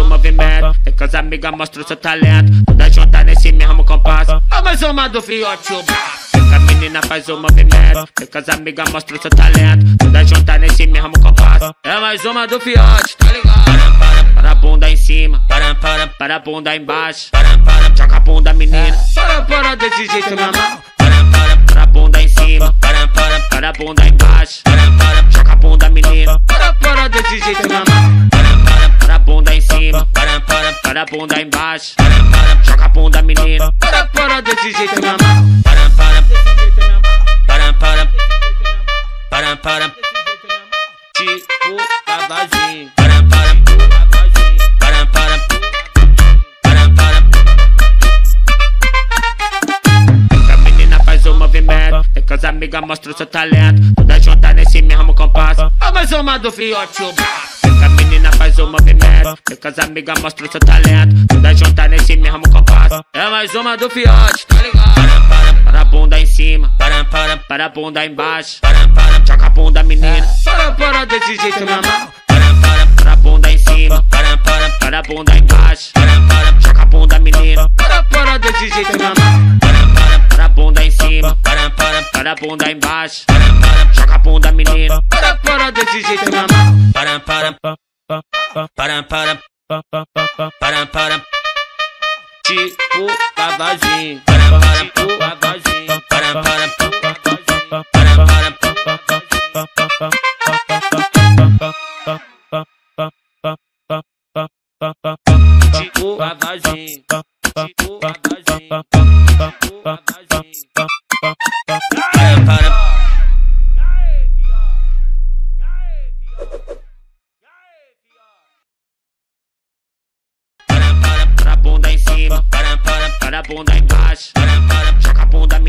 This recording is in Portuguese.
o movimento, vem com as amigas mostra o seu talento. Toda junta nesse mesmo compasso. Ó, mais uma do fiote, o. Vem a menina faz o movimento, vem com as amigas mostra o seu talento. Toda junta nesse mesmo compasso. É mais uma do fiote, tá ligado? Bunda em cima, para, para, para a bunda embaixo. para, para, Joga a bunda, menina. Para, para desse jeito, meu irmão. para, para, Para bunda em cima, para, para, para a bunda embaixo. para, para, Joga a bunda, menina. Para, para desse jeito, meu irmão. para, para, Para bunda em cima, para, para, para a bunda embaixo. para, para, Joga a bunda, menina. Para, para desse jeito, meu irmão. para, para, para, para, para, para, Tipo cavazinho. Com as amigas mostra o seu talento. Toda junta nesse mesmo compasso. Ó, mais uma do fiote, com a menina faz o movimento, com as amigas mostra o seu talento. Toda junta nesse mesmo compasso. É mais uma do fiote, tá ligado? Para a bunda em cima, para, para, para a bunda embaixo. para, para, Joga a bunda, menina. Para, para desse jeito, meu irmão. para, para, Para a bunda em cima, para, para, para a bunda embaixo. para, para, Joga a bunda, menina. Para, para desse jeito, meu. Para, bunda embaixo. para, para, Joga a bunda, menina. Para, para desse jeito, meu irmão. para, para, para, para, para, para, Tipo para, Tipo cavazinho. para, para, para, para, Tipo cavazinho. Tipo cavazinho. bunda em cima, para, para, para a bunda embaixo, para, para, joga a bunda